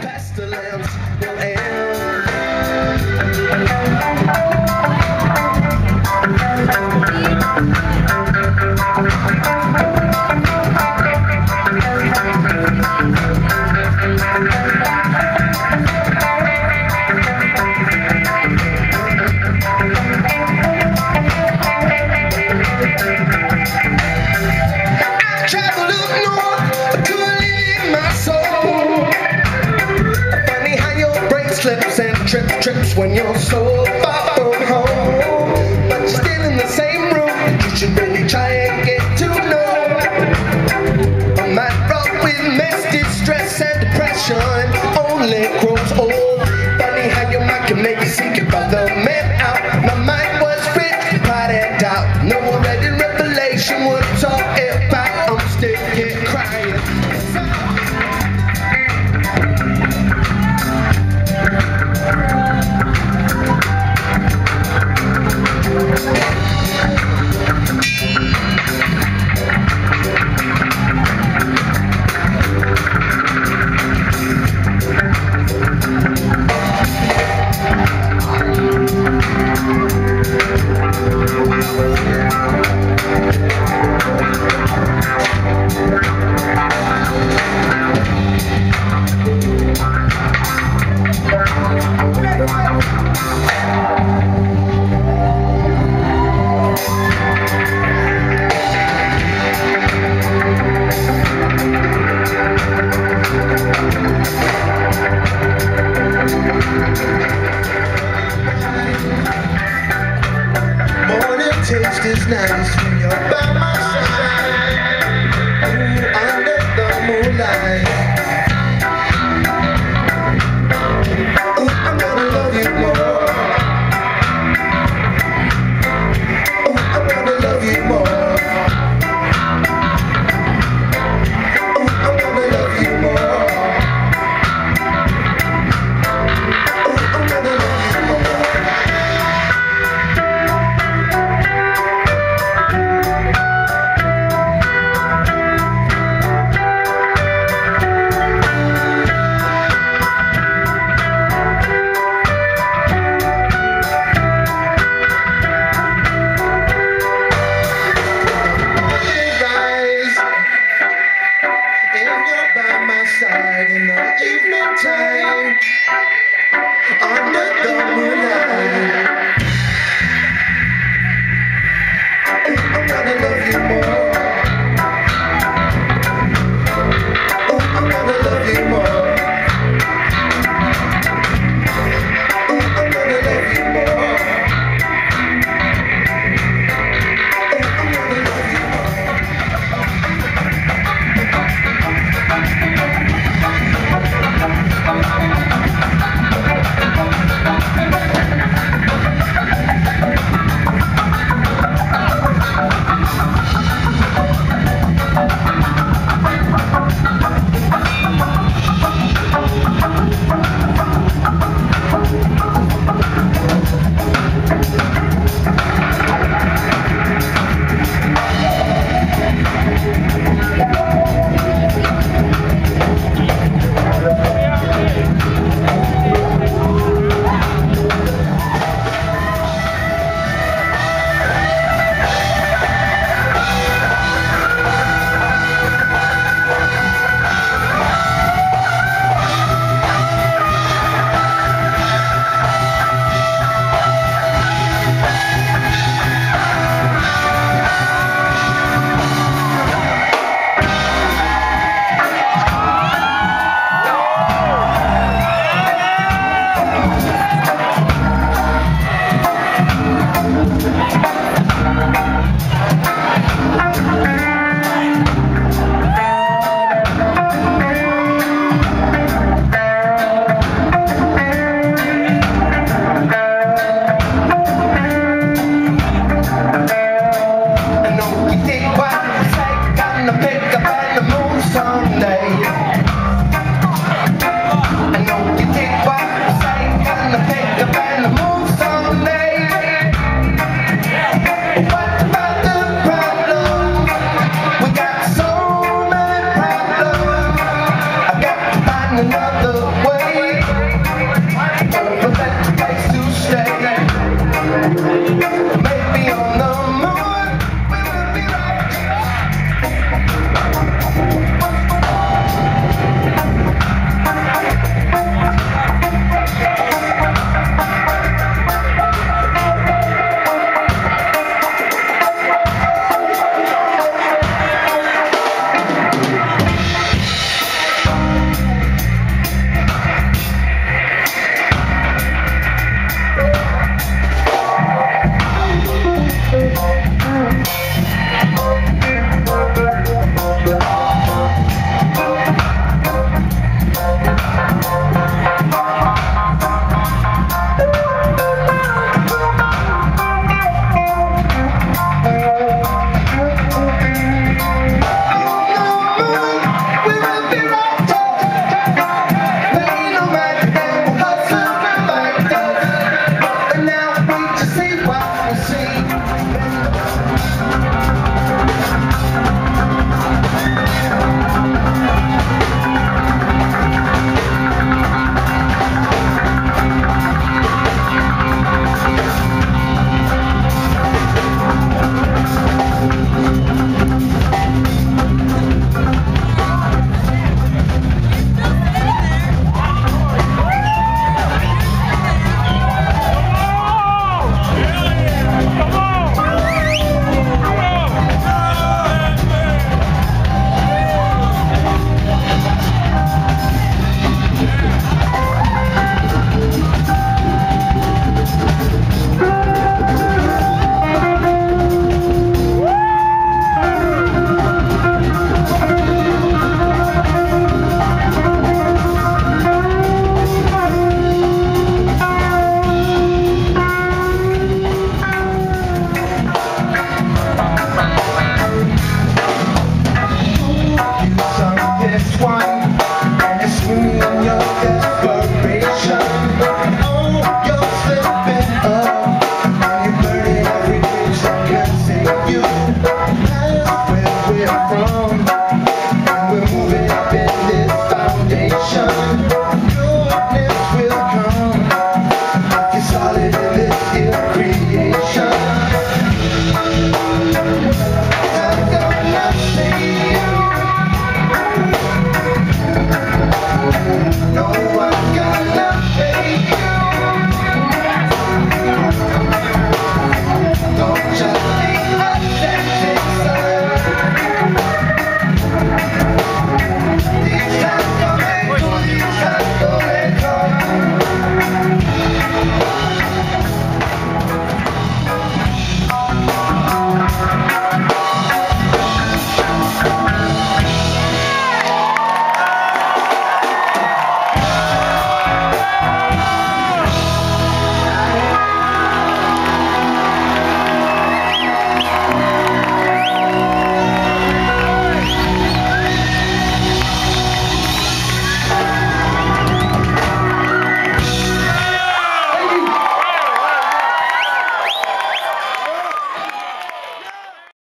pestilence will end. Slips and trips, trips when you're so far from home. But you're still in the same room. You should really try and get to know. A mind fraught with mess, distress, and depression only grows old. Funny how your mind can make you seek about the man taste is nice when you're by my by my side in the evening time under the moonlight. I'm gonna love you more. solid.